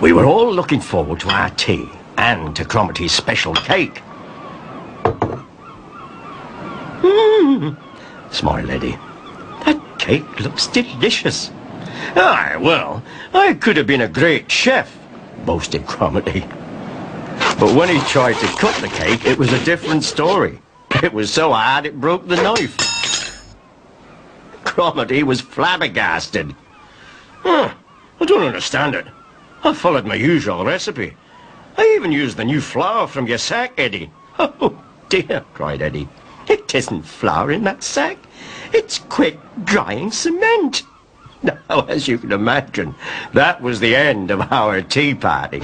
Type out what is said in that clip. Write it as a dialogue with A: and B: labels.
A: We were all looking forward to our tea and to Cromarty's special cake. Mmm, smiled Lady. That cake looks delicious. Aye, well, I could have been a great chef, boasted Cromarty. But when he tried to cut the cake, it was a different story. It was so hard it broke the knife. Cromarty was flabbergasted. Huh, I don't understand it. I followed my usual recipe. I even used the new flour from your sack, Eddy. Oh, dear, cried Eddy. It isn't flour in that sack. It's quick drying cement. Now, as you can imagine, that was the end of our tea party.